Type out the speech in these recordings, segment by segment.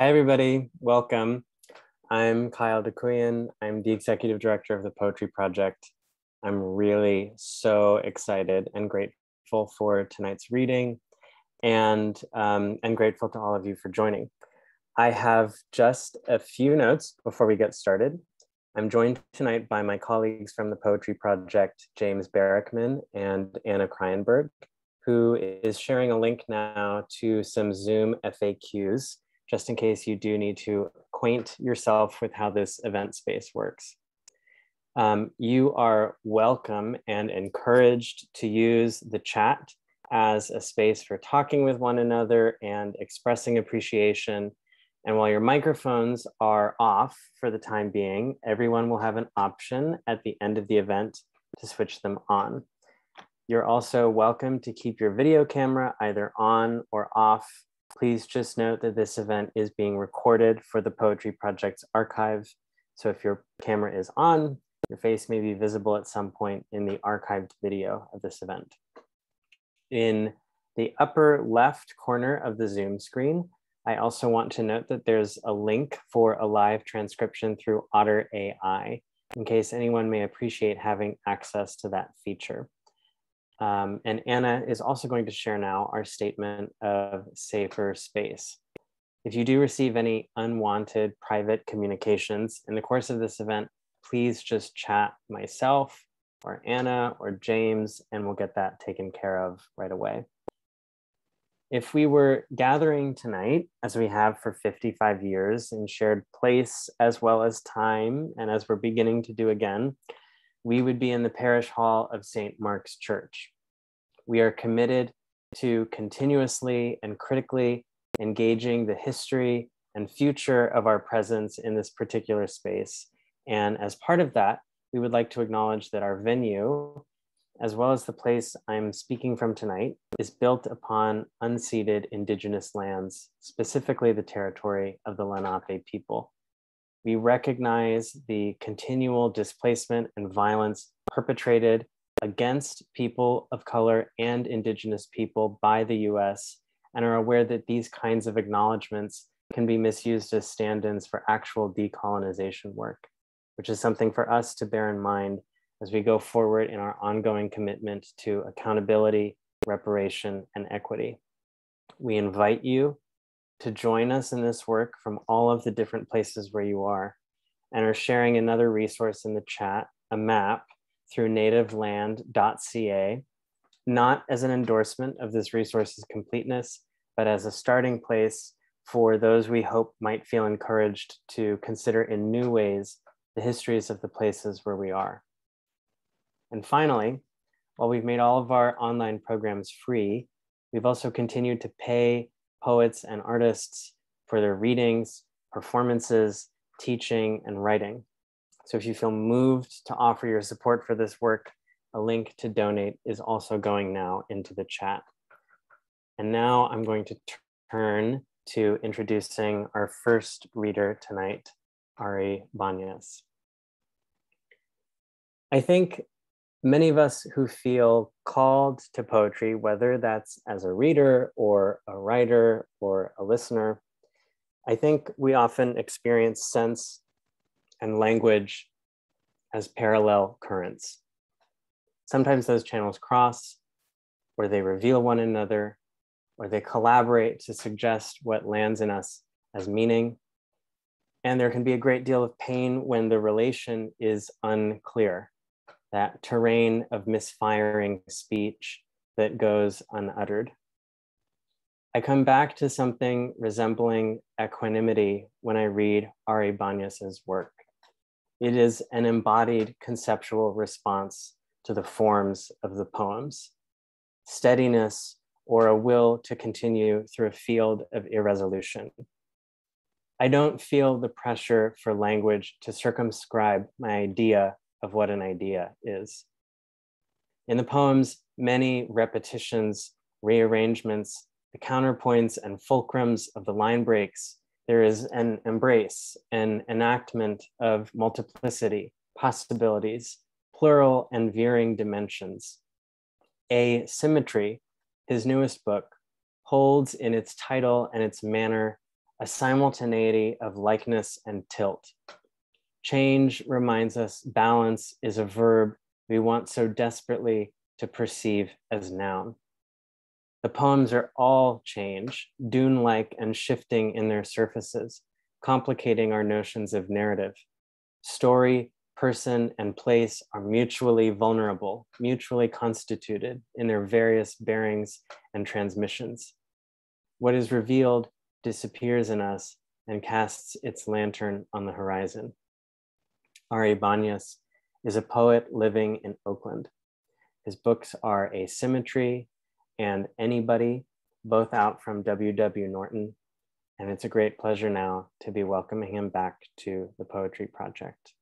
Hi, everybody. Welcome. I'm Kyle Dacuyan. I'm the executive director of the Poetry Project. I'm really so excited and grateful for tonight's reading and, um, and grateful to all of you for joining. I have just a few notes before we get started. I'm joined tonight by my colleagues from the Poetry Project, James Barackman and Anna Kreinberg, who is sharing a link now to some Zoom FAQs just in case you do need to acquaint yourself with how this event space works. Um, you are welcome and encouraged to use the chat as a space for talking with one another and expressing appreciation. And while your microphones are off for the time being, everyone will have an option at the end of the event to switch them on. You're also welcome to keep your video camera either on or off Please just note that this event is being recorded for the Poetry Project's archive. So if your camera is on, your face may be visible at some point in the archived video of this event. In the upper left corner of the Zoom screen, I also want to note that there's a link for a live transcription through Otter AI, in case anyone may appreciate having access to that feature. Um, and Anna is also going to share now our statement of safer space. If you do receive any unwanted private communications in the course of this event, please just chat myself or Anna or James, and we'll get that taken care of right away. If we were gathering tonight, as we have for 55 years in shared place as well as time, and as we're beginning to do again, we would be in the parish hall of St. Mark's Church. We are committed to continuously and critically engaging the history and future of our presence in this particular space. And as part of that, we would like to acknowledge that our venue, as well as the place I'm speaking from tonight, is built upon unceded indigenous lands, specifically the territory of the Lenape people we recognize the continual displacement and violence perpetrated against people of color and indigenous people by the US and are aware that these kinds of acknowledgements can be misused as stand-ins for actual decolonization work, which is something for us to bear in mind as we go forward in our ongoing commitment to accountability, reparation, and equity. We invite you to join us in this work from all of the different places where you are and are sharing another resource in the chat, a map through nativeland.ca, not as an endorsement of this resource's completeness, but as a starting place for those we hope might feel encouraged to consider in new ways the histories of the places where we are. And finally, while we've made all of our online programs free, we've also continued to pay poets and artists for their readings, performances, teaching, and writing. So if you feel moved to offer your support for this work, a link to donate is also going now into the chat. And now I'm going to turn to introducing our first reader tonight, Ari Banias. I think many of us who feel called to poetry, whether that's as a reader or a writer or a listener, I think we often experience sense and language as parallel currents. Sometimes those channels cross, or they reveal one another, or they collaborate to suggest what lands in us as meaning. And there can be a great deal of pain when the relation is unclear that terrain of misfiring speech that goes unuttered. I come back to something resembling equanimity when I read Ari Banias's work. It is an embodied conceptual response to the forms of the poems, steadiness or a will to continue through a field of irresolution. I don't feel the pressure for language to circumscribe my idea of what an idea is. In the poems, many repetitions, rearrangements, the counterpoints and fulcrums of the line breaks, there is an embrace, an enactment of multiplicity, possibilities, plural and veering dimensions. Asymmetry, his newest book, holds in its title and its manner a simultaneity of likeness and tilt. Change reminds us balance is a verb we want so desperately to perceive as noun. The poems are all change, dune like and shifting in their surfaces, complicating our notions of narrative. Story, person, and place are mutually vulnerable, mutually constituted in their various bearings and transmissions. What is revealed disappears in us and casts its lantern on the horizon. Ari Banias is a poet living in Oakland. His books are Asymmetry and Anybody, both out from W.W. Norton. And it's a great pleasure now to be welcoming him back to the Poetry Project.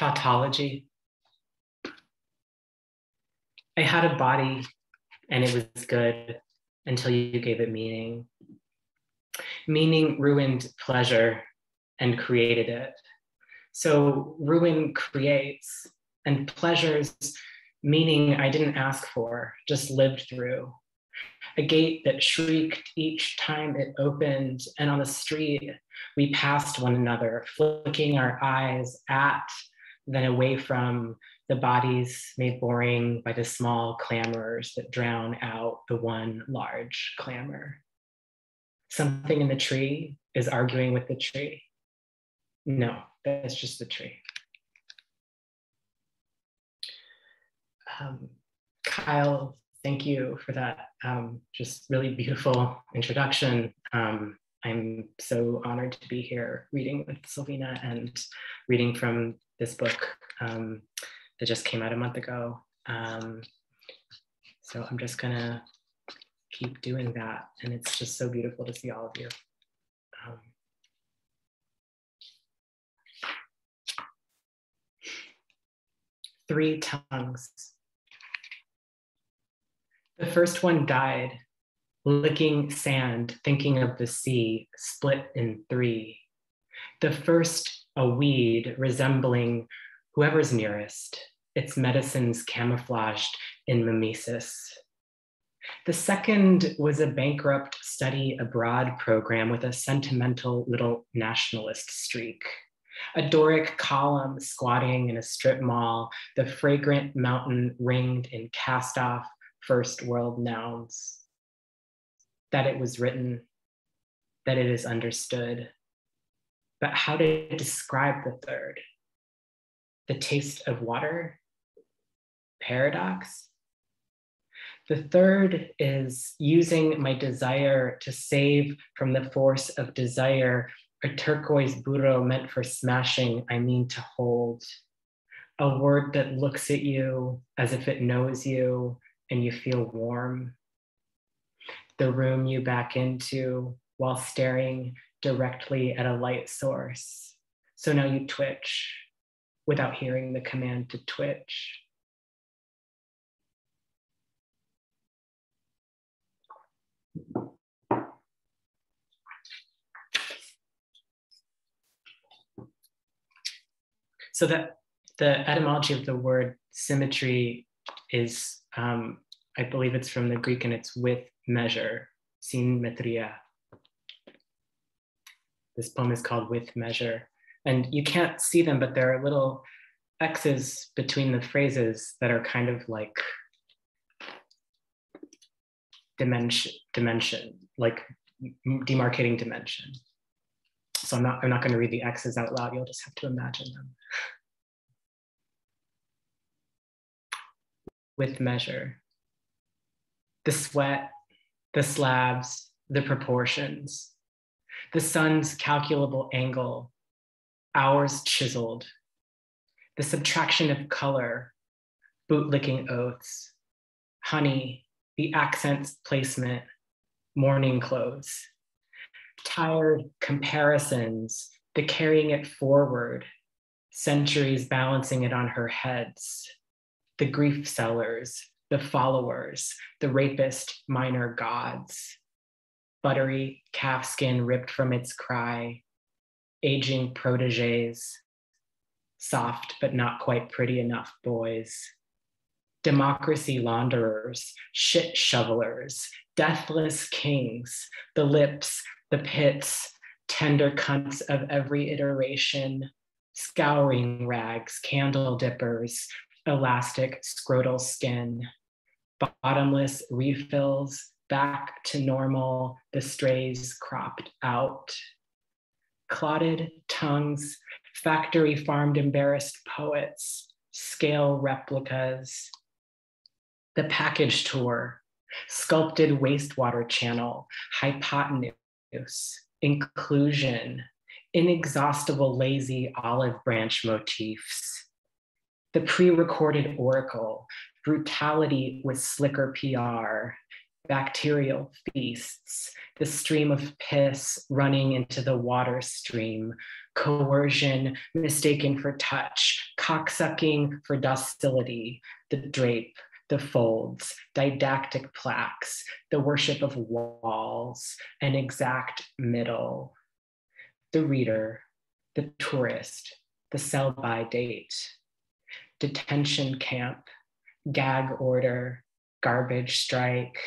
Tautology. I had a body and it was good until you gave it meaning. Meaning ruined pleasure and created it. So ruin creates, and pleasures meaning I didn't ask for, just lived through. A gate that shrieked each time it opened, and on the street we passed one another, flicking our eyes at then away from the bodies made boring by the small clamors that drown out the one large clamor. Something in the tree is arguing with the tree. No, that's just the tree. Um, Kyle, thank you for that um, just really beautiful introduction. Um, I'm so honored to be here reading with Silvina and reading from this book um, that just came out a month ago. Um, so I'm just gonna keep doing that. And it's just so beautiful to see all of you. Um, three tongues. The first one died, licking sand, thinking of the sea, split in three. The first a weed resembling whoever's nearest, its medicines camouflaged in mimesis. The second was a bankrupt study abroad program with a sentimental little nationalist streak. A Doric column squatting in a strip mall, the fragrant mountain ringed in cast off first world nouns. That it was written, that it is understood, but how to describe the third. The taste of water, paradox. The third is using my desire to save from the force of desire a turquoise burro meant for smashing, I mean to hold. A word that looks at you as if it knows you and you feel warm. The room you back into while staring directly at a light source. So now you twitch without hearing the command to twitch. So that the etymology of the word symmetry is, um, I believe it's from the Greek and it's with measure, symmetria. This poem is called With Measure. And you can't see them, but there are little X's between the phrases that are kind of like dimension, dimension, like demarcating dimension. So I'm not, I'm not going to read the X's out loud. You'll just have to imagine them. With measure. The sweat, the slabs, the proportions, the sun's calculable angle, hours chiseled, the subtraction of color, bootlicking oaths, honey, the accent's placement, morning clothes, tired comparisons, the carrying it forward, centuries balancing it on her heads, the grief sellers, the followers, the rapist minor gods, buttery calf skin ripped from its cry, aging proteges, soft but not quite pretty enough boys, democracy launderers, shit shovelers, deathless kings, the lips, the pits, tender cunts of every iteration, scouring rags, candle dippers, elastic scrotal skin, bottomless refills, back to normal, the strays cropped out. Clotted tongues, factory farmed embarrassed poets, scale replicas. The package tour, sculpted wastewater channel, hypotenuse, inclusion, inexhaustible lazy olive branch motifs. The pre recorded oracle, brutality with slicker PR, bacterial feasts, the stream of piss running into the water stream, coercion mistaken for touch, cocksucking for docility, the drape, the folds, didactic plaques, the worship of walls, an exact middle, the reader, the tourist, the sell by date, detention camp, gag order, garbage strike,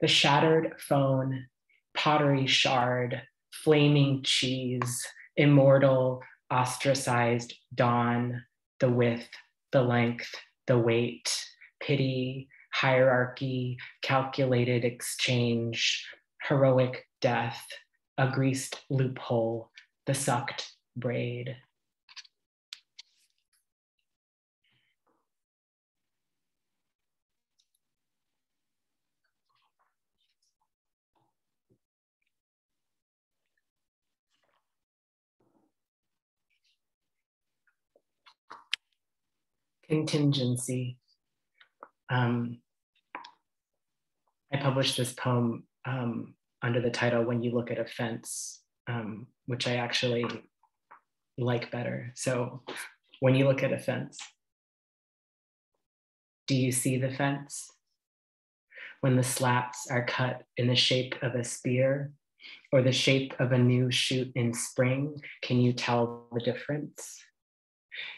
the shattered phone, pottery shard, flaming cheese, immortal, ostracized dawn, the width, the length, the weight, pity, hierarchy, calculated exchange, heroic death, a greased loophole, the sucked braid. Contingency. Um, I published this poem um, under the title When You Look at a Fence, um, which I actually like better. So, when you look at a fence, do you see the fence? When the slats are cut in the shape of a spear or the shape of a new shoot in spring, can you tell the difference?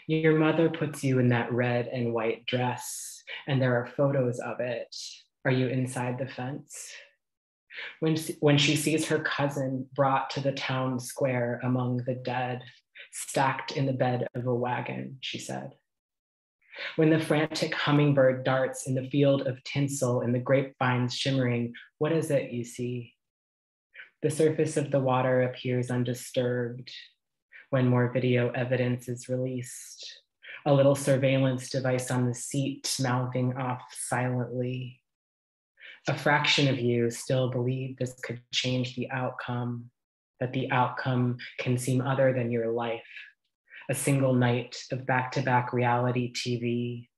Your mother puts you in that red and white dress, and there are photos of it. Are you inside the fence? When, when she sees her cousin brought to the town square among the dead, stacked in the bed of a wagon, she said. When the frantic hummingbird darts in the field of tinsel and the grapevines shimmering, what is it you see? The surface of the water appears undisturbed when more video evidence is released. A little surveillance device on the seat mouthing off silently. A fraction of you still believe this could change the outcome, that the outcome can seem other than your life. A single night of back to back reality TV.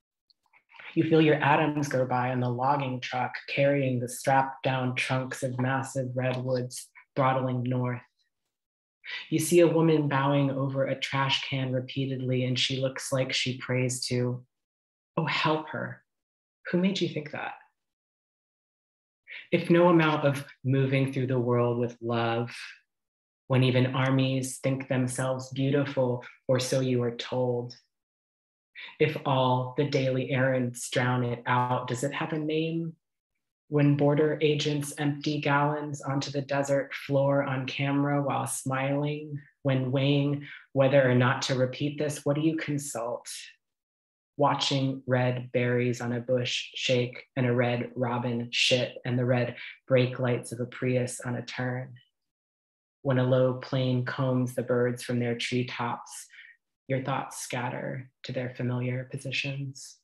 You feel your atoms go by on the logging truck carrying the strapped down trunks of massive redwoods throttling north. You see a woman bowing over a trash can repeatedly, and she looks like she prays to, Oh, help her. Who made you think that? If no amount of moving through the world with love, when even armies think themselves beautiful, or so you are told, if all the daily errands drown it out, does it have a name? When border agents empty gallons onto the desert floor on camera while smiling, when weighing whether or not to repeat this, what do you consult? Watching red berries on a bush shake and a red robin shit and the red brake lights of a Prius on a turn. When a low plane combs the birds from their treetops, your thoughts scatter to their familiar positions.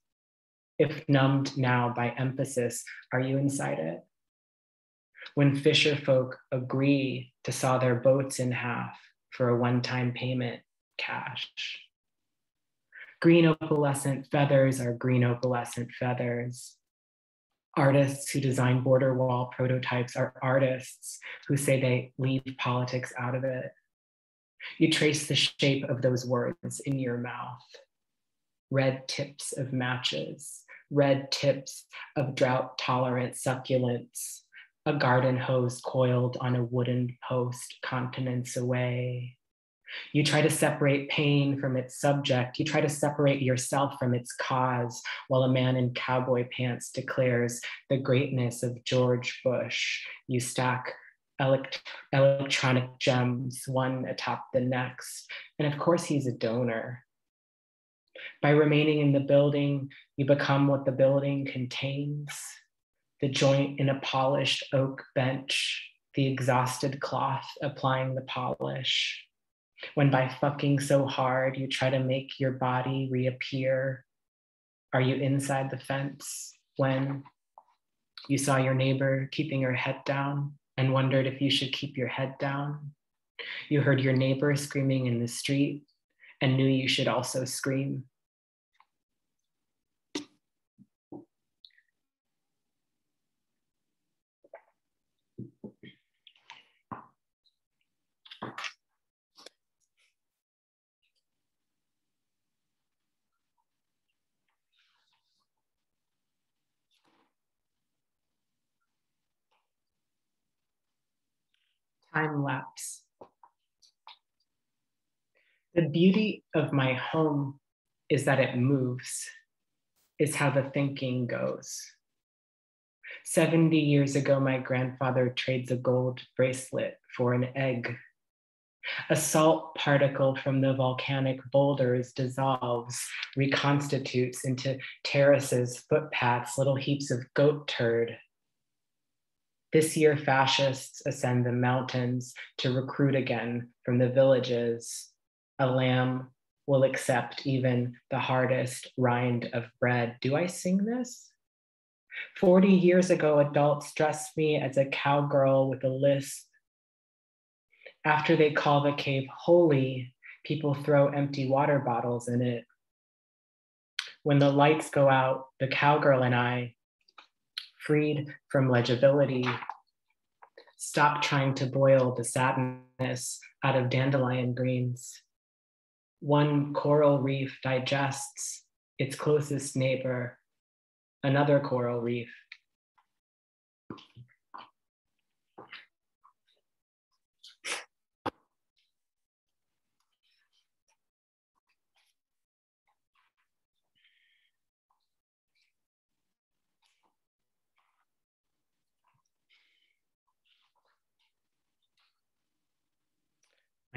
If numbed now by emphasis, are you inside it? When fisher folk agree to saw their boats in half for a one time payment, cash. Green opalescent feathers are green opalescent feathers. Artists who design border wall prototypes are artists who say they leave politics out of it. You trace the shape of those words in your mouth. Red tips of matches, red tips of drought tolerant succulents, a garden hose coiled on a wooden post continents away, You try to separate pain from its subject. You try to separate yourself from its cause, while a man in cowboy pants declares the greatness of George Bush. You stack elect- electronic gems, one atop the next. And of course, he's a donor. By remaining in the building, you become what the building contains the joint in a polished oak bench, the exhausted cloth applying the polish. When by fucking so hard you try to make your body reappear, are you inside the fence when you saw your neighbor keeping her head down and wondered if you should keep your head down? You heard your neighbor screaming in the street and knew you should also scream. time lapse. The beauty of my home is that it moves, is how the thinking goes. 70 years ago, my grandfather trades a gold bracelet for an egg. A salt particle from the volcanic boulders dissolves, reconstitutes into terraces, footpaths, little heaps of goat turd. This year, fascists ascend the mountains to recruit again from the villages. A lamb will accept even the hardest rind of bread. Do I sing this? 40 years ago, adults dressed me as a cowgirl with a lisp. After they call the cave holy, people throw empty water bottles in it. When the lights go out, the cowgirl and I freed from legibility. Stop trying to boil the sadness out of dandelion greens. One coral reef digests its closest neighbor, another coral reef.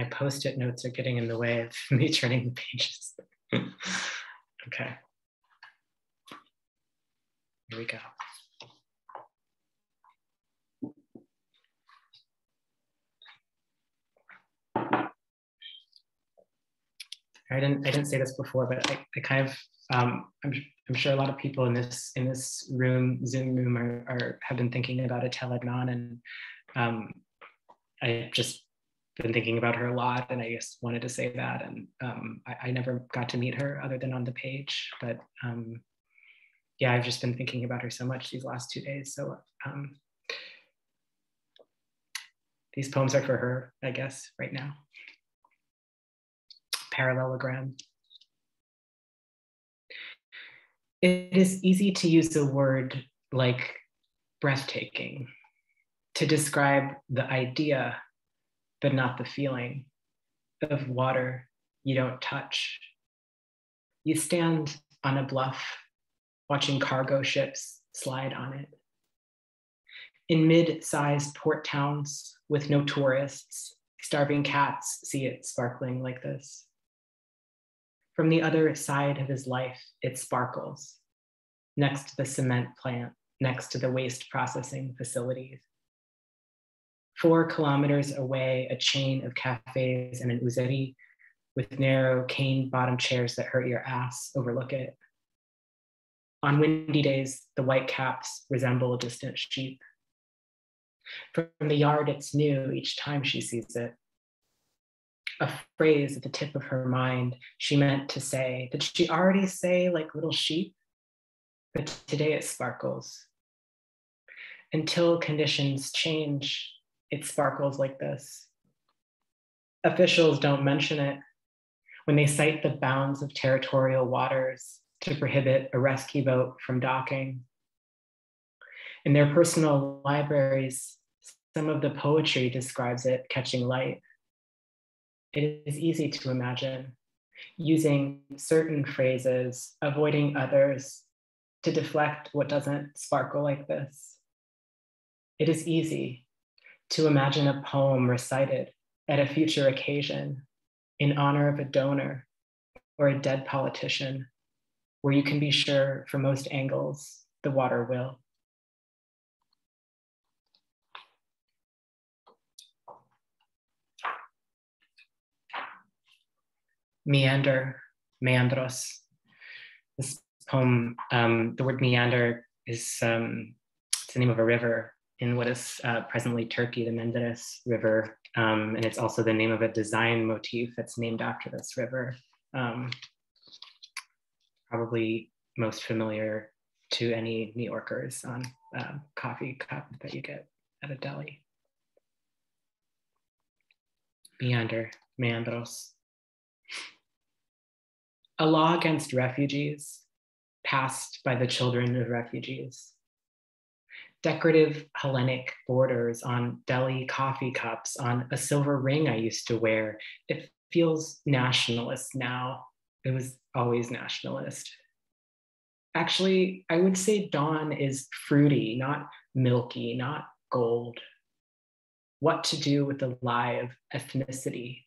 Post-it notes are getting in the way of me turning the pages. okay. Here we go. I didn't I didn't say this before, but I, I kind of um, I'm, I'm sure a lot of people in this in this room Zoom room are, are have been thinking about Etel Adnan, and um, I just been thinking about her a lot and I just wanted to say that. And um, I, I, never got to meet her other than on the page, but um, yeah, I've just been thinking about her so much these last two days. So um, these poems are for her, I guess, right now. Parallelogram. It is easy to use a word like breathtaking to describe the idea but not the feeling of water you don't touch. You stand on a bluff watching cargo ships slide on it. In mid sized port towns with no tourists, starving cats see it sparkling like this. From the other side of his life, it sparkles next to the cement plant, next to the waste processing facilities four kilometers away, a chain of cafes and an ouzeri with narrow cane bottom chairs that hurt your ass overlook it. On windy days, the white caps resemble distant sheep. From the yard, it's new each time she sees it. A phrase at the tip of her mind she meant to say. Did she already say like little sheep? But today it sparkles. Until conditions change, it sparkles like this. Officials don't mention it when they cite the bounds of territorial waters to prohibit a rescue boat from docking. In their personal libraries, some of the poetry describes it catching light. it is easy to imagine using certain phrases, avoiding others to deflect what doesn't sparkle like this. It is easy to imagine a poem recited at a future occasion in honor of a donor or a dead politician, where you can be sure from most angles the water will. Meander, meandros. This poem, um, the word meander is um, it's the name of a river in what is uh, presently Turkey, the Menderes River, um, and it's also the name of a design motif that's named after this river. Um, probably most familiar to any New Yorkers on um, coffee cup that you get at a deli. Meander, meandros. A law against refugees passed by the children of refugees decorative Hellenic borders on deli coffee cups, on a silver ring I used to wear. It feels nationalist now. It was always nationalist. Actually, I would say dawn is fruity, not milky, not gold. What to do with the lie of ethnicity?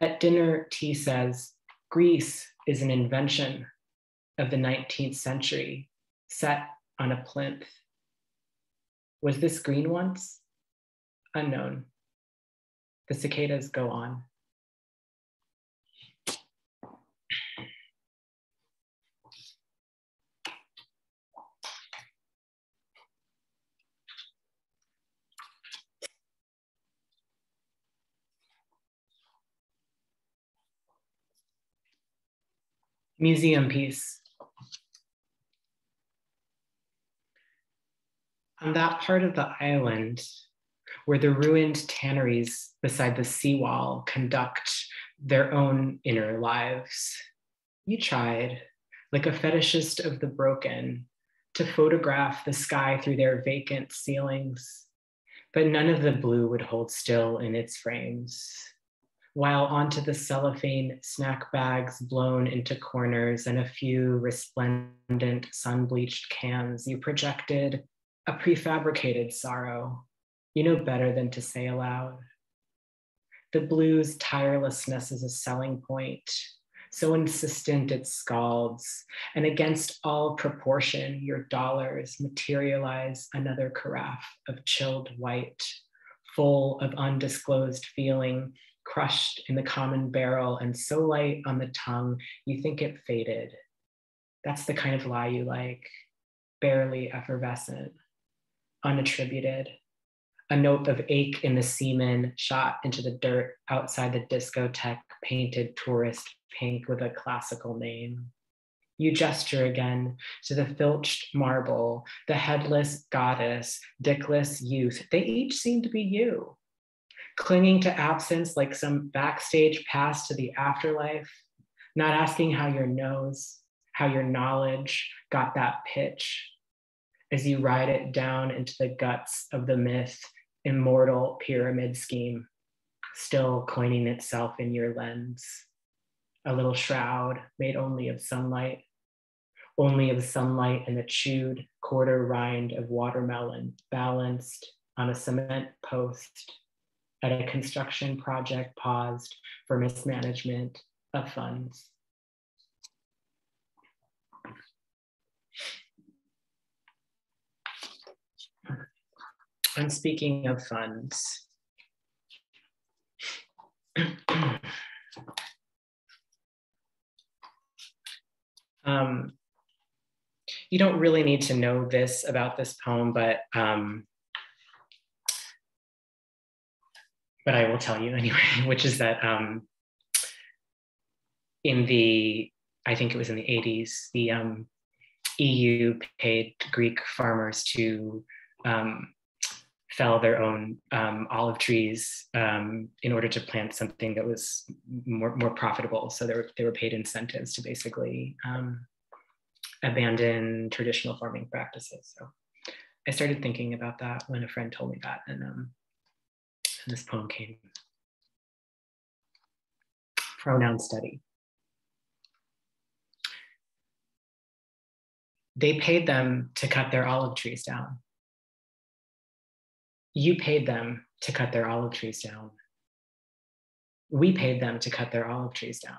At dinner, T says, Greece is an invention of the 19th century, set on a plinth. Was this green once? Unknown. The cicadas go on. Museum piece. On that part of the island where the ruined tanneries beside the seawall conduct their own inner lives. You tried, like a fetishist of the broken, to photograph the sky through their vacant ceilings, but none of the blue would hold still in its frames. While onto the cellophane snack bags blown into corners and a few resplendent sun bleached cans, you projected a prefabricated sorrow you know better than to say aloud. The blues' tirelessness is a selling point, so insistent it scalds, and against all proportion, your dollars materialize another carafe of chilled white, full of undisclosed feeling, crushed in the common barrel, and so light on the tongue, you think it faded. That's the kind of lie you like, barely effervescent unattributed. A note of ache in the semen shot into the dirt outside the discotheque painted tourist pink with a classical name. You gesture again to the filched marble, the headless goddess, dickless youth. They each seem to be you, clinging to absence like some backstage pass to the afterlife, not asking how your nose, how your knowledge got that pitch, as you ride it down into the guts of the myth immortal pyramid scheme, still coining itself in your lens. A little shroud made only of sunlight, only of sunlight and the chewed quarter rind of watermelon balanced on a cement post at a construction project paused for mismanagement of funds. And speaking of funds, um, you don't really need to know this about this poem, but um, but I will tell you anyway, which is that um, in the I think it was in the 80s, the um, EU paid Greek farmers to um, fell their own um, olive trees um, in order to plant something that was more, more profitable. So they were, they were paid incentives to basically um, abandon traditional farming practices. So I started thinking about that when a friend told me that, and, um, and this poem came pronoun study. They paid them to cut their olive trees down. You paid them to cut their olive trees down. We paid them to cut their olive trees down.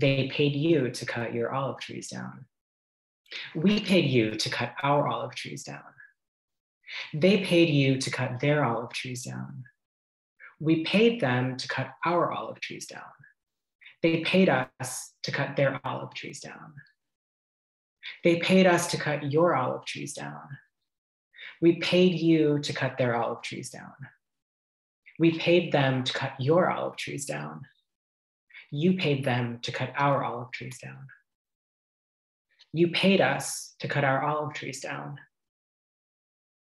They paid you to cut your olive trees down. We paid you to cut our olive trees down. They paid you to cut their olive trees down. We paid them to cut our olive trees down. They paid us to cut their olive trees down. They paid us to cut your olive trees down. We paid you to cut their olive trees down. We paid them to cut your olive trees down. You paid them to cut our olive trees down. You paid us to cut our olive trees down.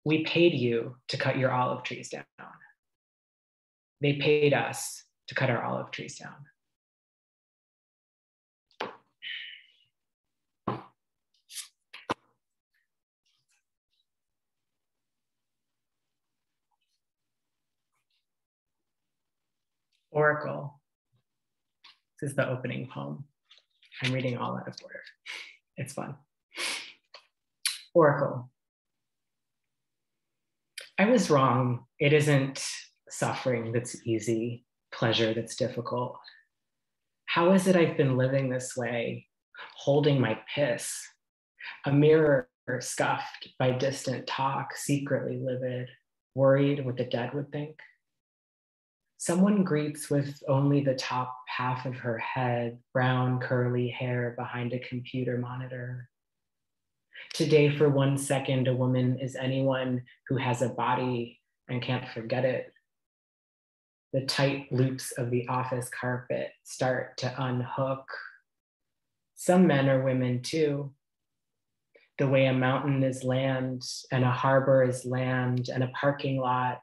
We paid you to cut your olive trees down. They paid us to cut our olive trees down. Oracle. This is the opening poem. I'm reading all out of order. It's fun. Oracle. I was wrong. It isn't suffering that's easy, pleasure that's difficult. How is it I've been living this way, holding my piss, a mirror scuffed by distant talk, secretly livid, worried what the dead would think? Someone greets with only the top half of her head, brown curly hair behind a computer monitor. Today, for one second, a woman is anyone who has a body and can't forget it. The tight loops of the office carpet start to unhook. Some men are women too. The way a mountain is land and a harbor is land and a parking lot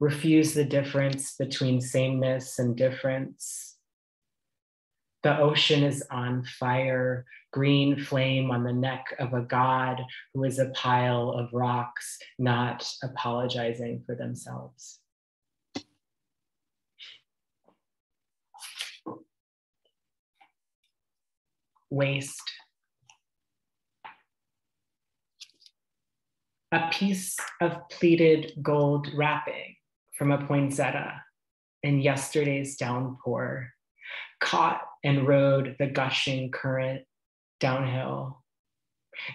refuse the difference between sameness and difference. The ocean is on fire, green flame on the neck of a god who is a pile of rocks, not apologizing for themselves. Waste. A piece of pleated gold wrapping from a poinsettia in yesterday's downpour, caught and rode the gushing current downhill.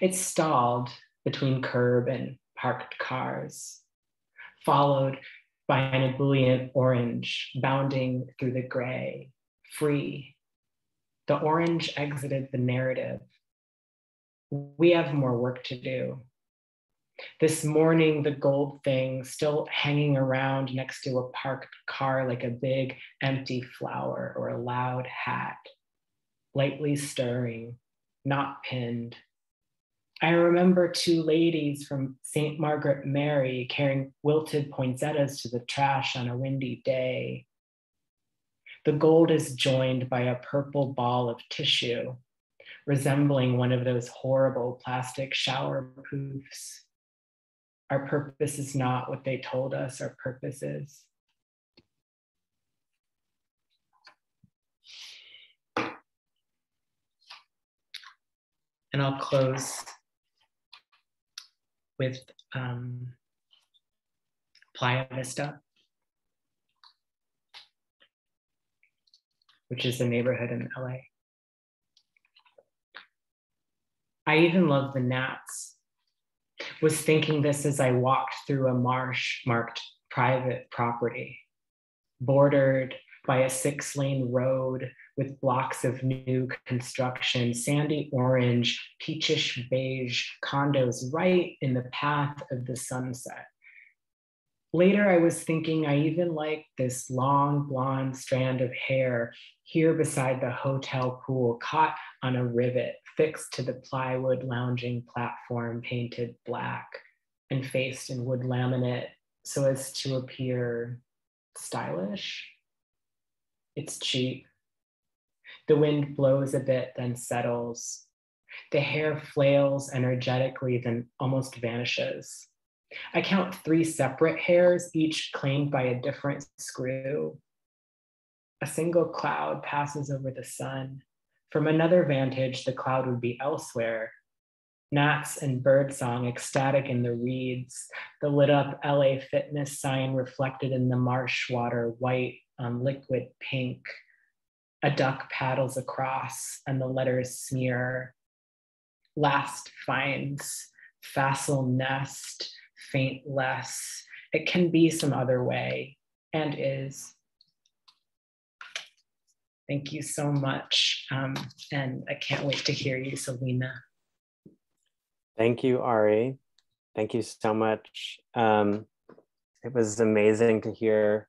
It stalled between curb and parked cars, followed by an ebullient orange bounding through the gray, free. The orange exited the narrative. We have more work to do. This morning, the gold thing still hanging around next to a parked car like a big empty flower or a loud hat, lightly stirring, not pinned. I remember two ladies from St. Margaret Mary carrying wilted poinsettias to the trash on a windy day. The gold is joined by a purple ball of tissue, resembling one of those horrible plastic shower poofs. Our purpose is not what they told us our purpose is. And I'll close with um, Playa Vista, which is a neighborhood in LA. I even love the gnats was thinking this as I walked through a marsh marked private property, bordered by a six lane road with blocks of new construction, sandy orange, peachish beige condos right in the path of the sunset. Later, I was thinking I even like this long blonde strand of hair here beside the hotel pool, caught on a rivet fixed to the plywood lounging platform painted black and faced in wood laminate so as to appear stylish. It's cheap. The wind blows a bit, then settles. The hair flails energetically, then almost vanishes. I count three separate hairs, each claimed by a different screw. A single cloud passes over the sun. From another vantage, the cloud would be elsewhere. Gnats and birdsong ecstatic in the reeds, the lit up LA fitness sign reflected in the marsh water, white on liquid pink. A duck paddles across and the letters smear. Last finds, facile nest, faint less. It can be some other way and is. Thank you so much. Um, and I can't wait to hear you, Silvina. Thank you, Ari. Thank you so much. Um, it was amazing to hear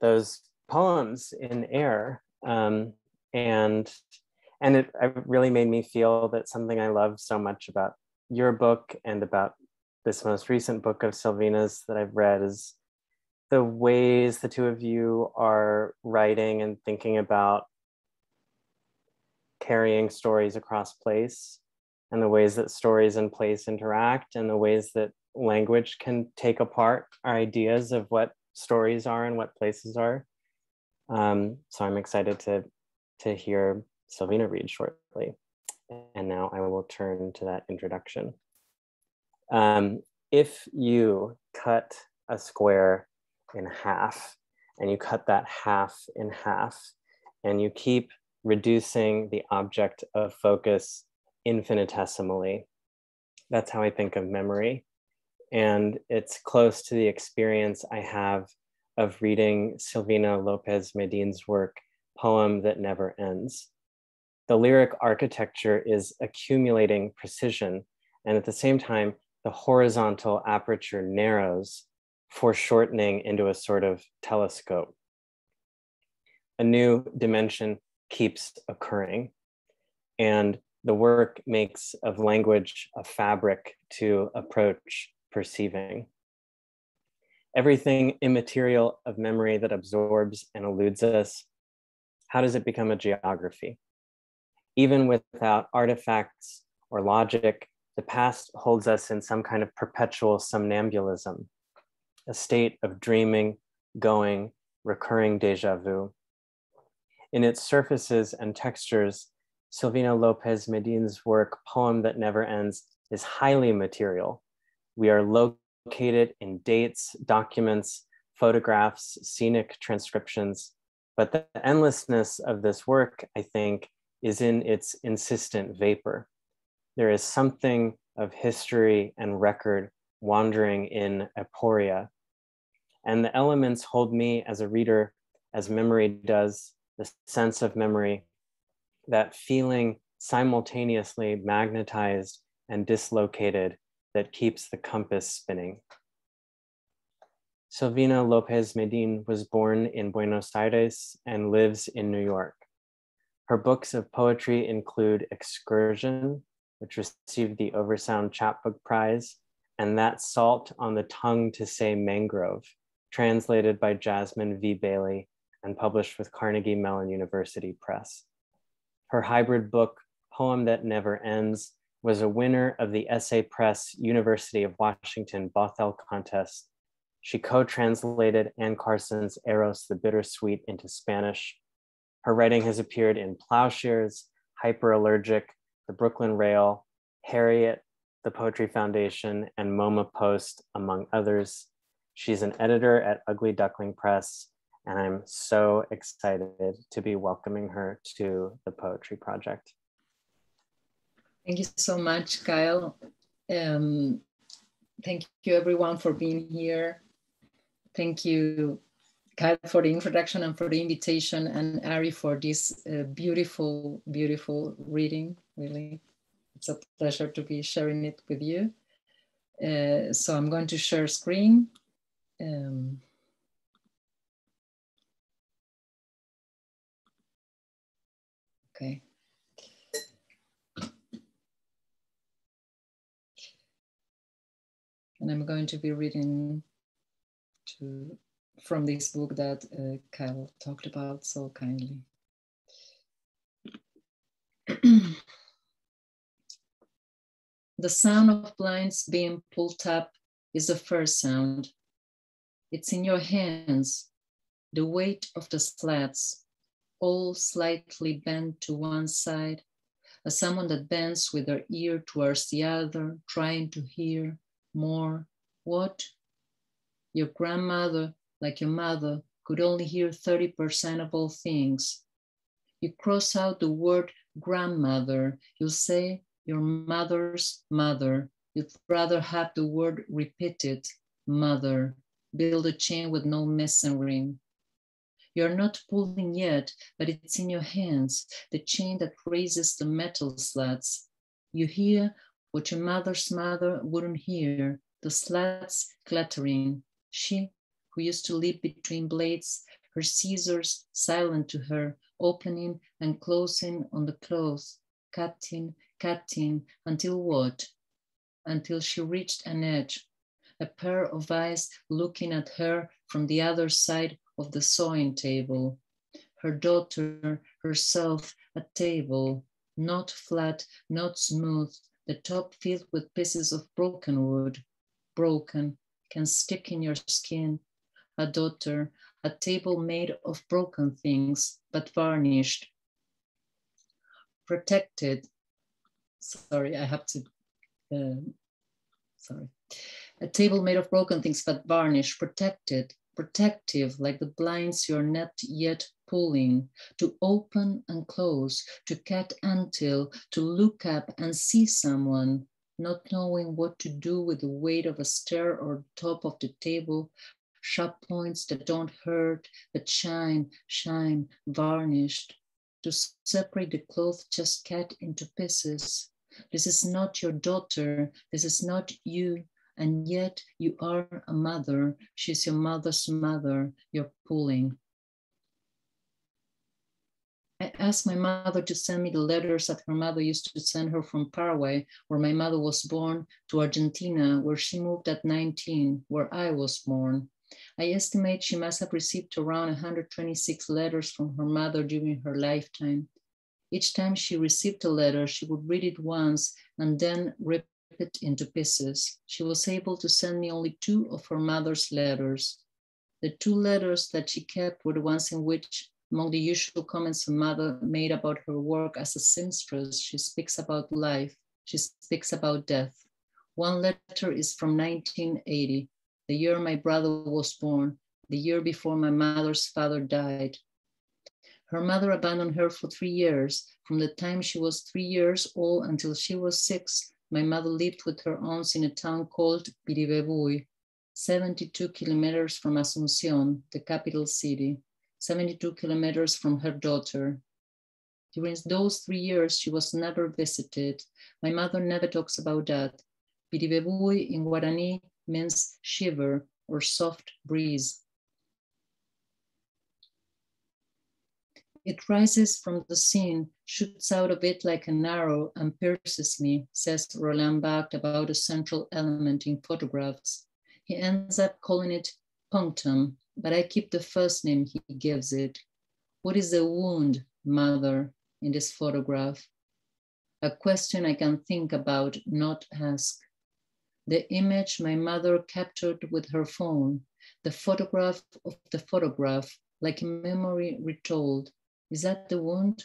those poems in air. Um, and and it, it really made me feel that something I love so much about your book and about this most recent book of Silvina's that I've read is the ways the two of you are writing and thinking about carrying stories across place and the ways that stories and place interact and the ways that language can take apart our ideas of what stories are and what places are. Um, so I'm excited to, to hear Silvina read shortly. And now I will turn to that introduction. Um, if you cut a square in half and you cut that half in half and you keep reducing the object of focus infinitesimally, that's how I think of memory. And it's close to the experience I have of reading Silvina López Medin's work, Poem That Never Ends. The lyric architecture is accumulating precision, and at the same time, the horizontal aperture narrows, foreshortening into a sort of telescope. A new dimension keeps occurring, and the work makes of language a fabric to approach perceiving. Everything immaterial of memory that absorbs and eludes us, how does it become a geography? Even without artifacts or logic, the past holds us in some kind of perpetual somnambulism, a state of dreaming, going, recurring deja vu. In its surfaces and textures, Silvina López Medin's work, Poem That Never Ends, is highly material. We are located in dates, documents, photographs, scenic transcriptions, but the endlessness of this work, I think, is in its insistent vapor. There is something of history and record wandering in aporia. And the elements hold me as a reader, as memory does, the sense of memory that feeling simultaneously magnetized and dislocated that keeps the compass spinning. Silvina López Medin was born in Buenos Aires and lives in New York. Her books of poetry include Excursion, which received the Oversound Chapbook Prize, and That Salt on the Tongue to Say Mangrove, translated by Jasmine V. Bailey and published with Carnegie Mellon University Press. Her hybrid book, Poem That Never Ends, was a winner of the Essay Press University of Washington Bothell Contest. She co-translated Anne Carson's Eros the Bittersweet into Spanish. Her writing has appeared in Ploughshares, Hyperallergic, The Brooklyn Rail, Harriet, The Poetry Foundation, and MoMA Post, among others. She's an editor at Ugly Duckling Press and I'm so excited to be welcoming her to the Poetry Project. Thank you so much, Kyle. Um, thank you everyone for being here. Thank you, Kyle, for the introduction and for the invitation, and Ari for this uh, beautiful, beautiful reading. Really, it's a pleasure to be sharing it with you. Uh, so I'm going to share screen. Um, Okay. And I'm going to be reading to, from this book that uh, Kyle talked about so kindly. the sound of blinds being pulled up is the first sound. It's in your hands, the weight of the slats, all slightly bent to one side, as someone that bends with their ear towards the other, trying to hear more. What? Your grandmother, like your mother, could only hear 30% of all things. You cross out the word grandmother, you'll say your mother's mother. You'd rather have the word repeated, mother. Build a chain with no missing ring. You're not pulling yet, but it's in your hands, the chain that raises the metal slats. You hear what your mother's mother wouldn't hear, the slats clattering. She, who used to live between blades, her scissors silent to her, opening and closing on the clothes, cutting, cutting, until what? Until she reached an edge, a pair of eyes looking at her from the other side of the sewing table. Her daughter herself at table, not flat, not smooth, the top filled with pieces of broken wood, broken, can stick in your skin. A daughter, a table made of broken things, but varnished, protected. Sorry, I have to, uh, sorry. A table made of broken things, but varnished, protected, protective, like the blinds you're not yet pulling, to open and close, to cut until, to look up and see someone, not knowing what to do with the weight of a stair or top of the table, sharp points that don't hurt, but shine, shine, varnished, to separate the cloth just cut into pieces. This is not your daughter, this is not you, and yet you are a mother. She's your mother's mother, you're pulling. I asked my mother to send me the letters that her mother used to send her from Paraguay, where my mother was born, to Argentina, where she moved at 19, where I was born. I estimate she must have received around 126 letters from her mother during her lifetime. Each time she received a letter, she would read it once and then rip it into pieces. She was able to send me only two of her mother's letters. The two letters that she kept were the ones in which among the usual comments her mother made about her work as a seamstress, she speaks about life, she speaks about death. One letter is from 1980, the year my brother was born, the year before my mother's father died. Her mother abandoned her for three years. From the time she was three years old until she was six, my mother lived with her aunts in a town called Piribebuy, 72 kilometers from Asuncion, the capital city. 72 kilometers from her daughter. During those three years, she was never visited. My mother never talks about that. Piribebuy in Guarani means shiver or soft breeze. It rises from the scene, shoots out of it like an arrow, and pierces me, says Roland Barthes about a central element in photographs. He ends up calling it punctum, but I keep the first name he gives it. What is the wound, mother, in this photograph? A question I can think about, not ask. The image my mother captured with her phone, the photograph of the photograph, like memory retold. Is that the wound?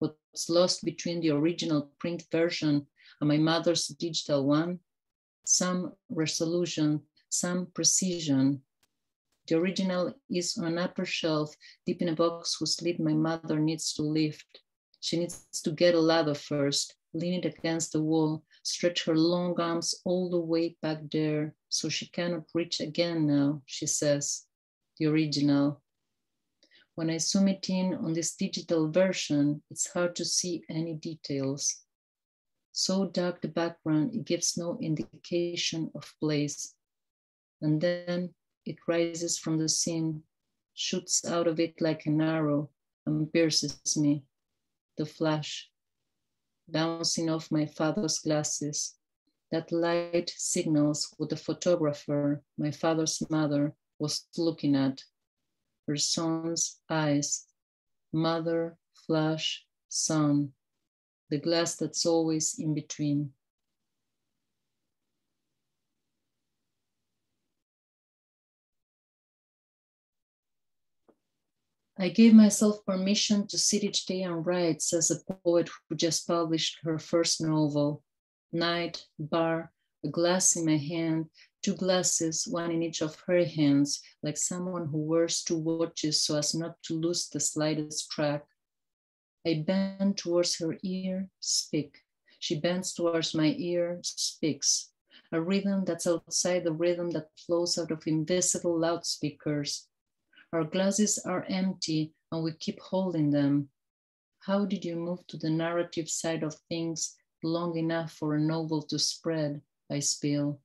What's lost between the original print version and my mother's digital one? Some resolution, some precision, the original is on an upper shelf, deep in a box whose lid my mother needs to lift. She needs to get a ladder first, lean it against the wall, stretch her long arms all the way back there, so she cannot reach again now, she says. The original. When I zoom it in on this digital version, it's hard to see any details. So dark the background, it gives no indication of place. And then it rises from the scene, shoots out of it like an arrow, and pierces me. The flash, bouncing off my father's glasses. That light signals what the photographer, my father's mother, was looking at. Her son's eyes, mother, flash, son, the glass that's always in between. I gave myself permission to sit each day and write, says a poet who just published her first novel. Night, bar, a glass in my hand, two glasses, one in each of her hands, like someone who wears two watches so as not to lose the slightest track. I bend towards her ear, speak. She bends towards my ear, speaks. A rhythm that's outside the rhythm that flows out of invisible loudspeakers. Our glasses are empty and we keep holding them. How did you move to the narrative side of things long enough for a novel to spread? I spill.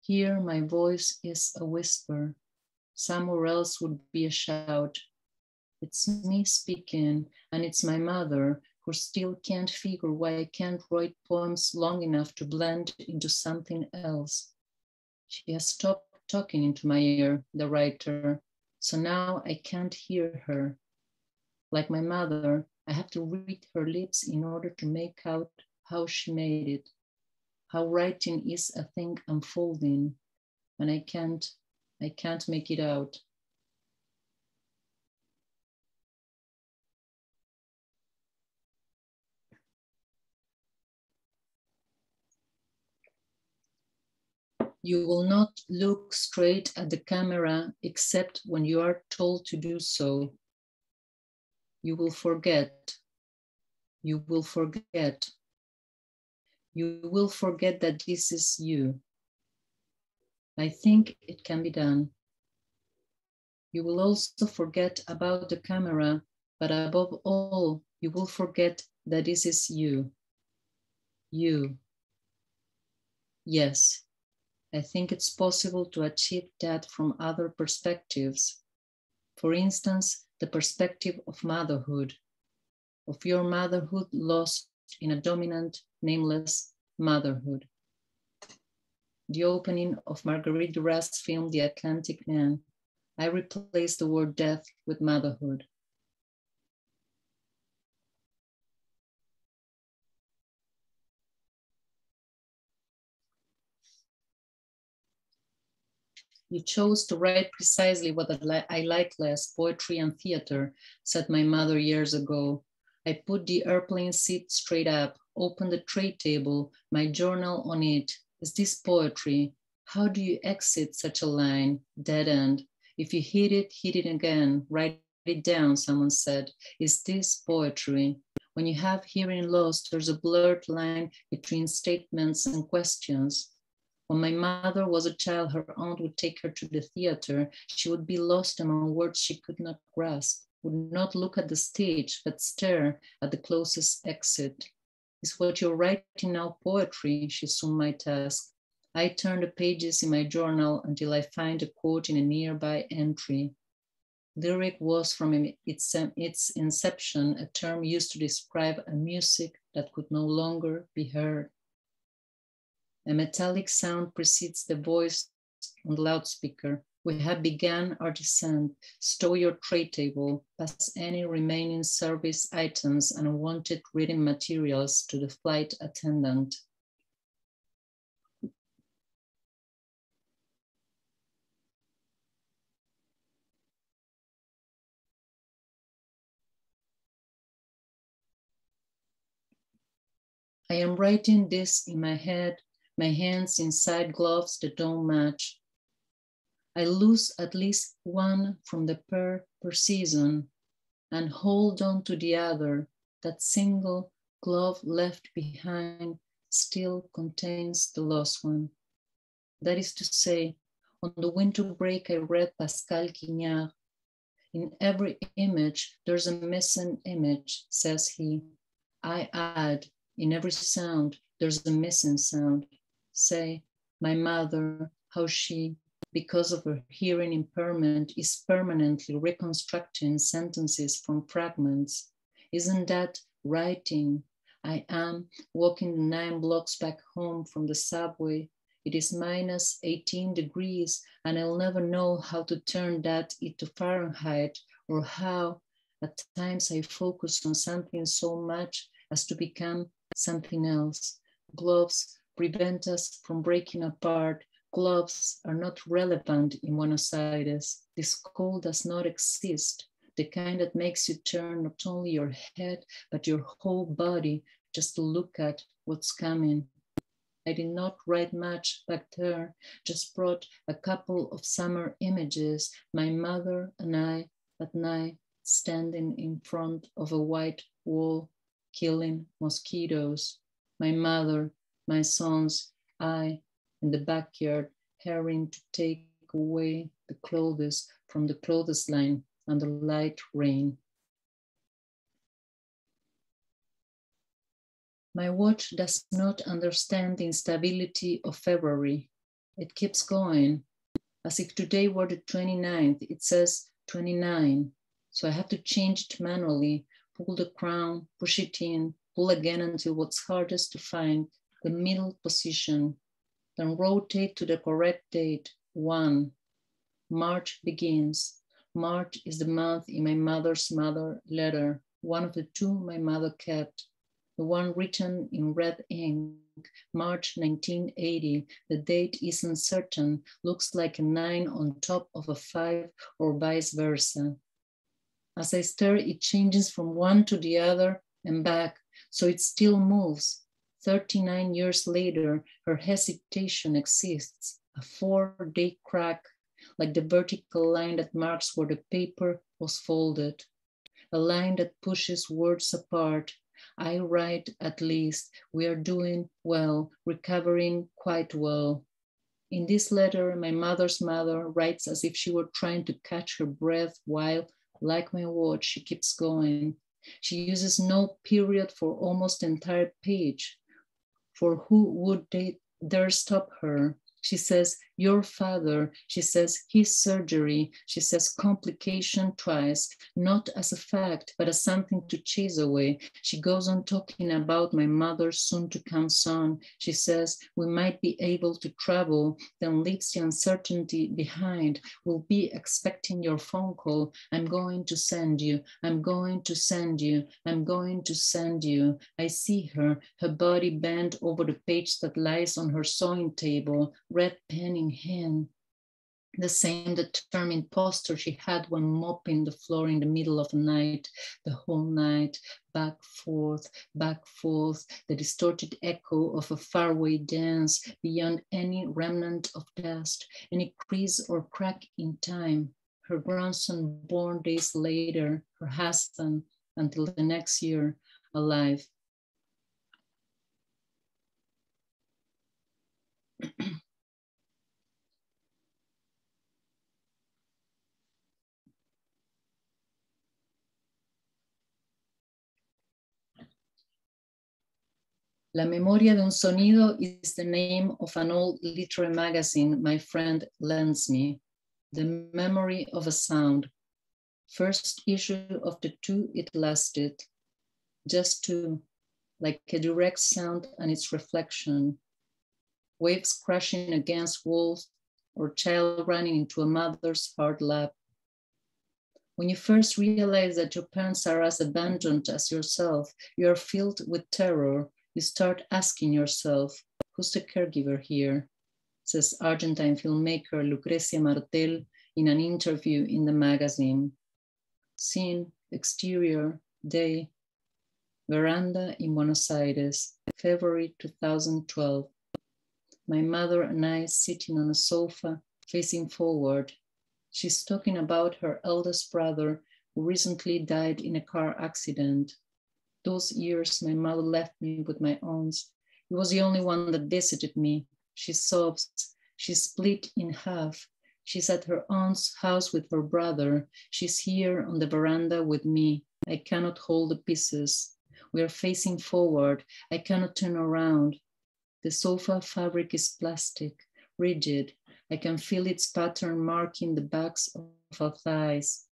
Here, my voice is a whisper. Somewhere else would be a shout. It's me speaking, and it's my mother who still can't figure why I can't write poems long enough to blend into something else. She has stopped talking into my ear, the writer, so now I can't hear her. Like my mother, I have to read her lips in order to make out how she made it how writing is a thing unfolding and I can't, I can't make it out. You will not look straight at the camera except when you are told to do so. You will forget. You will forget you will forget that this is you. I think it can be done. You will also forget about the camera, but above all, you will forget that this is you. You. Yes, I think it's possible to achieve that from other perspectives. For instance, the perspective of motherhood, of your motherhood lost in a dominant nameless motherhood. The opening of Marguerite Duras' film, The Atlantic Man, I replaced the word death with motherhood. You chose to write precisely what I like less, poetry and theater, said my mother years ago. I put the airplane seat straight up, open the tray table, my journal on it. Is this poetry? How do you exit such a line? Dead end. If you hit it, hit it again. Write it down, someone said. Is this poetry? When you have hearing loss, there's a blurred line between statements and questions. When my mother was a child, her aunt would take her to the theater. She would be lost among words she could not grasp, would not look at the stage, but stare at the closest exit. Is what you're writing now poetry? She soon might ask. I turn the pages in my journal until I find a quote in a nearby entry. Lyric was from its, its inception a term used to describe a music that could no longer be heard. A metallic sound precedes the voice on the loudspeaker. We have begun our descent. Stow your tray table, pass any remaining service items and unwanted reading materials to the flight attendant. I am writing this in my head, my hands inside gloves that don't match. I lose at least one from the pair per season and hold on to the other. That single glove left behind still contains the lost one. That is to say, on the winter break, I read Pascal Quignard. In every image, there's a missing image, says he. I add, in every sound, there's a missing sound. Say, my mother, how she because of her hearing impairment, is permanently reconstructing sentences from fragments. Isn't that writing? I am walking nine blocks back home from the subway. It is minus 18 degrees, and I'll never know how to turn that into Fahrenheit or how at times I focus on something so much as to become something else. Gloves prevent us from breaking apart gloves are not relevant in Buenos Aires. This school does not exist. the kind that makes you turn not only your head, but your whole body just to look at what's coming. I did not write much back there, just brought a couple of summer images, my mother and I at night standing in front of a white wall, killing mosquitoes. My mother, my sons, I in the backyard, hurrying to take away the clothes from the clothesline and the light rain. My watch does not understand the instability of February. It keeps going. As if today were the 29th, it says 29. So I have to change it manually, pull the crown, push it in, pull again until what's hardest to find, the middle position, then rotate to the correct date, one. March begins. March is the month in my mother's mother letter, one of the two my mother kept the one written in red ink, March 1980. The date isn't certain, looks like a nine on top of a five or vice versa. As I stir, it changes from one to the other and back, so it still moves. 39 years later, her hesitation exists, a four day crack, like the vertical line that marks where the paper was folded, a line that pushes words apart, I write at least, we are doing well, recovering quite well. In this letter, my mother's mother writes as if she were trying to catch her breath while, like my watch, she keeps going. She uses no period for almost entire page. For who would they dare stop her? She says, your father. She says, his surgery. She says, complication twice, not as a fact, but as something to chase away. She goes on talking about my mother's soon to come son. She says, we might be able to travel, then leaves the uncertainty behind. We'll be expecting your phone call. I'm going to send you. I'm going to send you. I'm going to send you. I see her, her body bent over the page that lies on her sewing table, red pen in hand, the same determined posture she had when mopping the floor in the middle of the night, the whole night, back, forth, back, forth, the distorted echo of a faraway dance beyond any remnant of dust, any crease or crack in time. Her grandson born days later, her husband until the next year, alive. La memoria de un sonido is the name of an old literary magazine my friend lends me. The memory of a sound. First issue of the two it lasted. Just two, like a direct sound and its reflection. Waves crashing against walls or child running into a mother's hard lap. When you first realize that your parents are as abandoned as yourself, you are filled with terror you start asking yourself, who's the caregiver here? Says Argentine filmmaker Lucrecia Martel in an interview in the magazine. Scene, exterior, day, veranda in Buenos Aires, February 2012. My mother and I sitting on a sofa facing forward. She's talking about her eldest brother who recently died in a car accident those years my mother left me with my aunts. He was the only one that visited me. She sobs. She's split in half. She's at her aunt's house with her brother. She's here on the veranda with me. I cannot hold the pieces. We are facing forward. I cannot turn around. The sofa fabric is plastic, rigid. I can feel its pattern marking the backs of our thighs.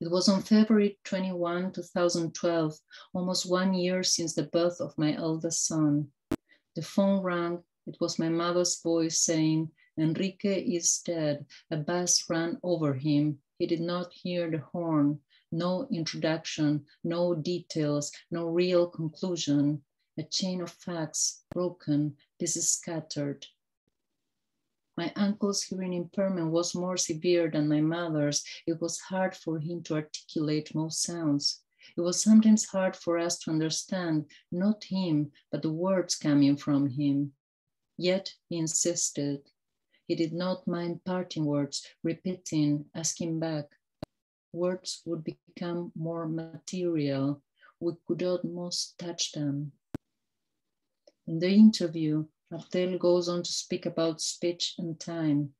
It was on February 21, 2012, almost one year since the birth of my eldest son. The phone rang. It was my mother's voice saying, Enrique is dead. A bus ran over him. He did not hear the horn. No introduction, no details, no real conclusion. A chain of facts broken, pieces scattered. My uncle's hearing impairment was more severe than my mother's. It was hard for him to articulate most sounds. It was sometimes hard for us to understand not him, but the words coming from him. Yet he insisted. He did not mind parting words, repeating, asking back. Words would become more material. We could almost touch them. In the interview, Martel goes on to speak about speech and time.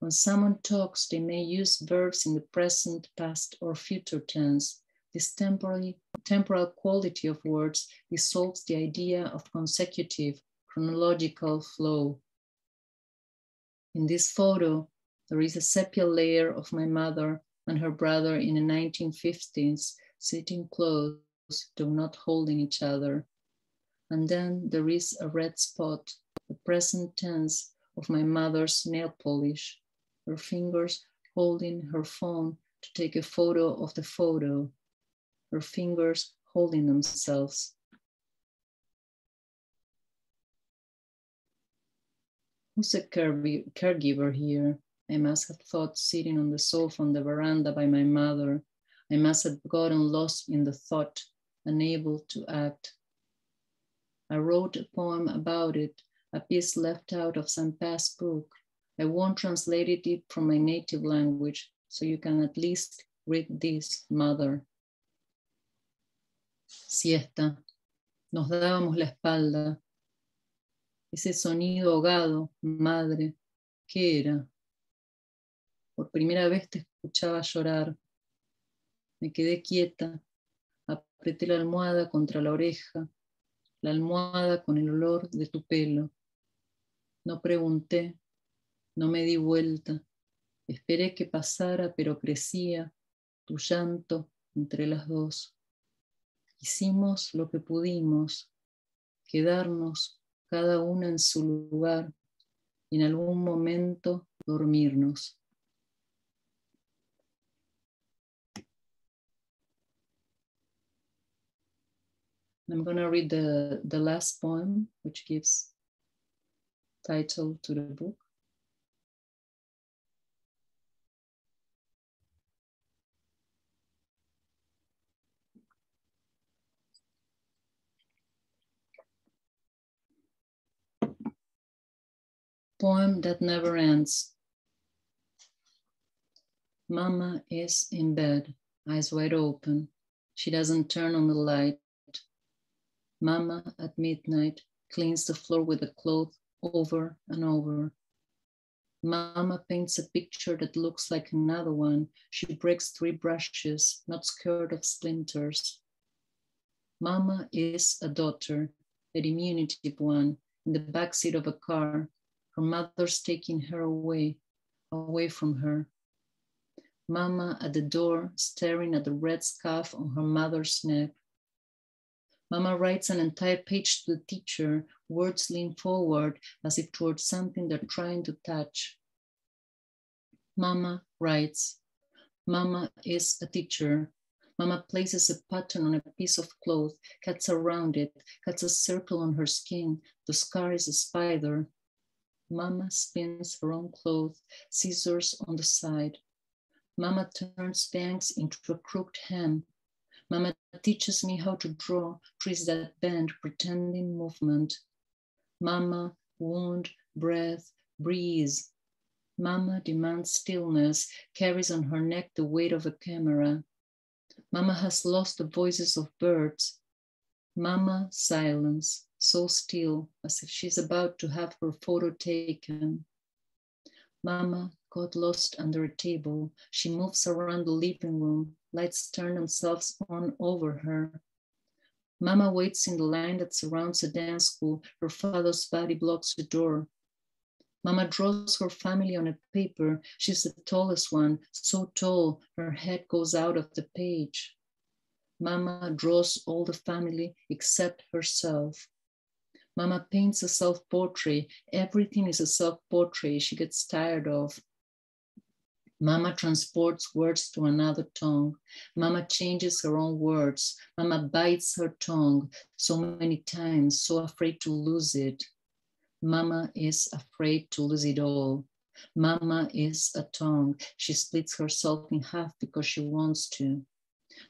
When someone talks, they may use verbs in the present, past, or future tense. This temporary, temporal quality of words dissolves the idea of consecutive, chronological flow. In this photo, there is a sepia layer of my mother and her brother in the 1950s, sitting close, though not holding each other. And then there is a red spot, the present tense of my mother's nail polish, her fingers holding her phone to take a photo of the photo, her fingers holding themselves. Who's a caregiver here? I must have thought sitting on the sofa on the veranda by my mother. I must have gotten lost in the thought, unable to act. I wrote a poem about it, a piece left out of some past book. I won't translate it from my native language, so you can at least read this, mother. Siesta. Nos dábamos la espalda. Ese sonido ahogado, madre, ¿qué era? Por primera vez te escuchaba llorar. Me quedé quieta, apreté la almohada contra la oreja, la almohada con el olor de tu pelo. No pregunté, no me di vuelta, esperé que pasara, pero crecía tu llanto entre las dos. Hicimos lo que pudimos, quedarnos cada una en su lugar y en algún momento dormirnos. I'm going to read the, the last poem, which gives title to the book. poem that never ends. Mama is in bed, eyes wide open. She doesn't turn on the light. Mama at midnight cleans the floor with a cloth over and over. Mama paints a picture that looks like another one. She breaks three brushes, not scared of splinters. Mama is a daughter, a diminutive one, in the backseat of a car, her mother's taking her away, away from her. Mama at the door, staring at the red scarf on her mother's neck. Mama writes an entire page to the teacher, words lean forward as if towards something they're trying to touch. Mama writes. Mama is a teacher. Mama places a pattern on a piece of cloth, cuts around it, cuts a circle on her skin. The scar is a spider. Mama spins her own clothes, scissors on the side. Mama turns bangs into a crooked hem. Mama teaches me how to draw trees that bend, pretending movement. Mama, wound, breath, breeze. Mama demands stillness, carries on her neck the weight of a camera. Mama has lost the voices of birds. Mama, silence so still, as if she's about to have her photo taken. Mama got lost under a table. She moves around the living room. Lights turn themselves on over her. Mama waits in the line that surrounds the dance school. Her father's body blocks the door. Mama draws her family on a paper. She's the tallest one, so tall, her head goes out of the page. Mama draws all the family except herself. Mama paints a self portrait. Everything is a self portrait she gets tired of. Mama transports words to another tongue. Mama changes her own words. Mama bites her tongue so many times, so afraid to lose it. Mama is afraid to lose it all. Mama is a tongue. She splits herself in half because she wants to.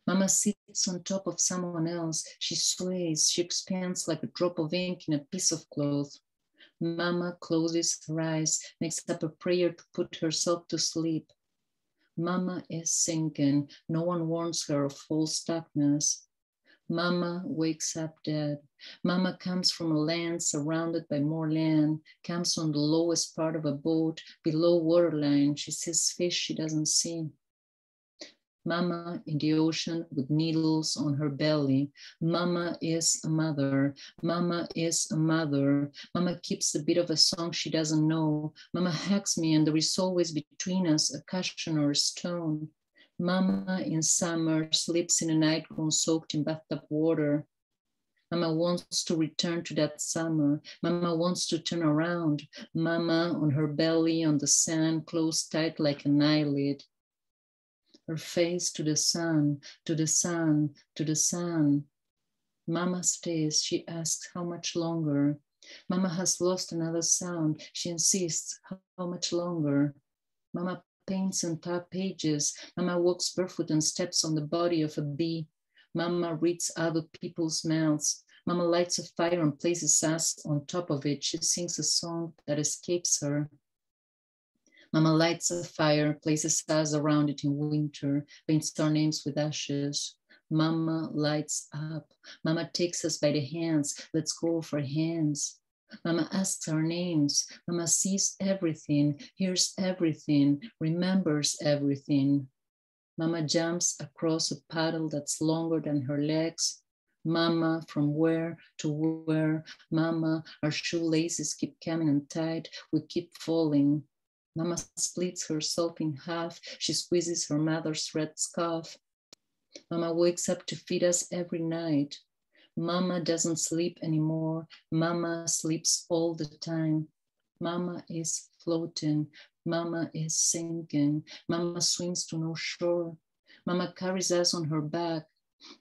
Mama sits on top of someone else. She sways. She expands like a drop of ink in a piece of cloth. Mama closes her eyes, makes up a prayer to put herself to sleep. Mama is sinking. No one warns her of false darkness. Mama wakes up dead. Mama comes from a land surrounded by more land, comes on the lowest part of a boat below waterline. She sees fish she doesn't see. Mama in the ocean with needles on her belly. Mama is a mother. Mama is a mother. Mama keeps a bit of a song she doesn't know. Mama hugs me, and there is always between us a cushion or a stone. Mama in summer sleeps in a nightgown soaked in bathtub water. Mama wants to return to that summer. Mama wants to turn around. Mama on her belly on the sand, closed tight like an eyelid her face to the sun, to the sun, to the sun. Mama stays. She asks how much longer. Mama has lost another sound. She insists how much longer. Mama paints top pages. Mama walks barefoot and steps on the body of a bee. Mama reads other people's mouths. Mama lights a fire and places us on top of it. She sings a song that escapes her. Mama lights a fire, places us around it in winter, paints our names with ashes. Mama lights up. Mama takes us by the hands. Let's go for hands. Mama asks our names. Mama sees everything, hears everything, remembers everything. Mama jumps across a paddle that's longer than her legs. Mama, from where to where? Mama, our shoelaces keep coming untied. We keep falling. Mama splits herself in half. She squeezes her mother's red scarf. Mama wakes up to feed us every night. Mama doesn't sleep anymore. Mama sleeps all the time. Mama is floating. Mama is sinking. Mama swims to no shore. Mama carries us on her back.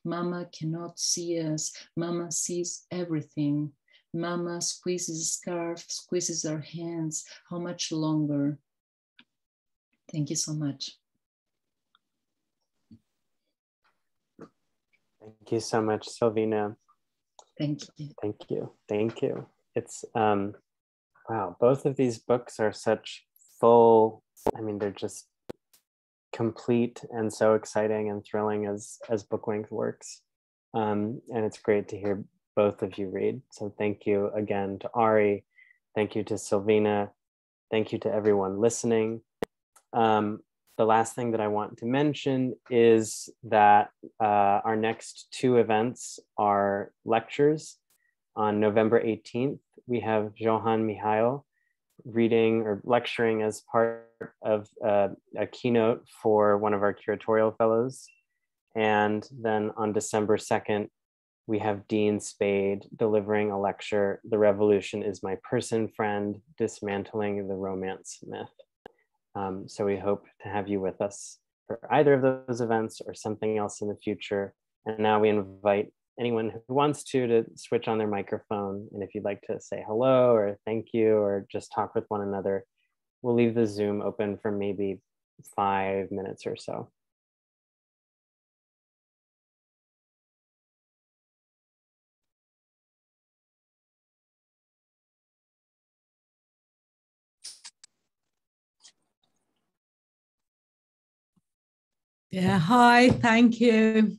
Mama cannot see us. Mama sees everything. Mama squeezes scarf, squeezes our hands. How much longer? Thank you so much. Thank you so much, Silvina. Thank you. Thank you. Thank you. It's um wow, both of these books are such full, I mean, they're just complete and so exciting and thrilling as as book length works. Um, and it's great to hear both of you read. So thank you again to Ari. Thank you to Silvina. Thank you to everyone listening. Um, the last thing that I want to mention is that uh, our next two events are lectures. On November 18th, we have Johan Mihail reading or lecturing as part of uh, a keynote for one of our curatorial fellows. And then on December 2nd, we have Dean Spade delivering a lecture, The Revolution is My Person Friend, Dismantling the Romance Myth. Um, so we hope to have you with us for either of those events or something else in the future. And now we invite anyone who wants to to switch on their microphone. And if you'd like to say hello or thank you or just talk with one another, we'll leave the Zoom open for maybe five minutes or so. Yeah, hi, thank you.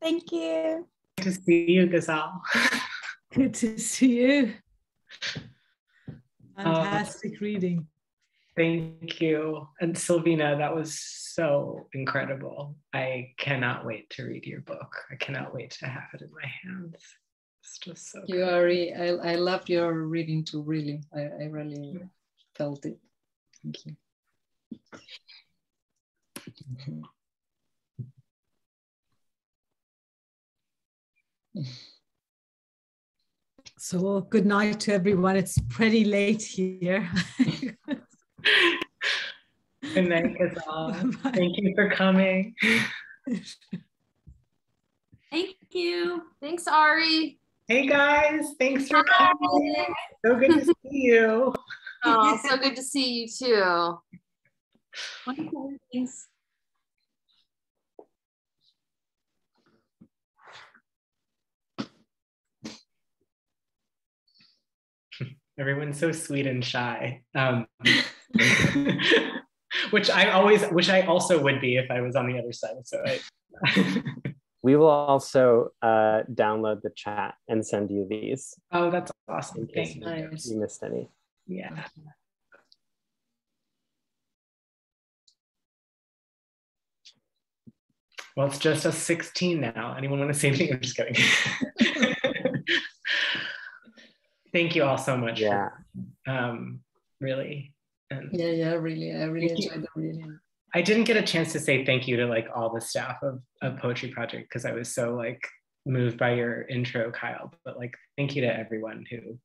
Thank you. Good to see you, Gazelle. Good to see you. Fantastic uh, reading. Thank you. And Silvina, that was so incredible. I cannot wait to read your book. I cannot wait to have it in my hands. It's just so You are, I, I loved your reading too, really. I, I really felt it. Thank you. So good night to everyone. It's pretty late here. good night, Gazelle. Thank you for coming. Thank you. Thanks, Ari. Hey guys, thanks for coming. So good to see you. Oh, so good to see you too. Wonderful. Thanks. Everyone's so sweet and shy. Um, which I always wish I also would be if I was on the other side. So I We will also uh, download the chat and send you these Oh, that's awesome. in Thank you- you missed any. Yeah. Well, it's just us 16 now. Anyone want to say anything? I'm just kidding. Thank you all so much. Yeah. For, um, really. And Yeah, yeah, really. I really enjoyed the reading. I didn't get a chance to say thank you to like all the staff of, of Poetry Project because I was so like moved by your intro, Kyle. But like thank you to everyone who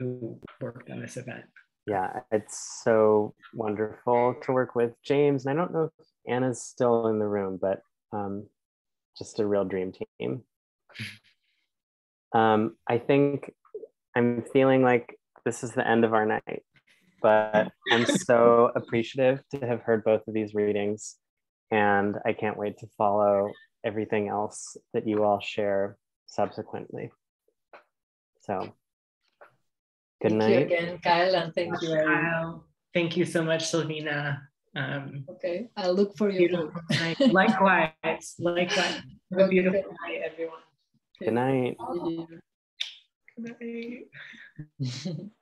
who worked on this event. Yeah, it's so wonderful to work with James. And I don't know if Anna's still in the room, but um, just a real dream team. Um, I think I'm feeling like this is the end of our night, but I'm so appreciative to have heard both of these readings. And I can't wait to follow everything else that you all share subsequently. So, good Thank night. you again, Kyle, and thank you. everyone. Wow. Thank you so much, Silvina. Um, Okay, I'll look for your beautiful book. night. Likewise, likewise. Have a beautiful night, everyone. Good night. Yeah. Good night.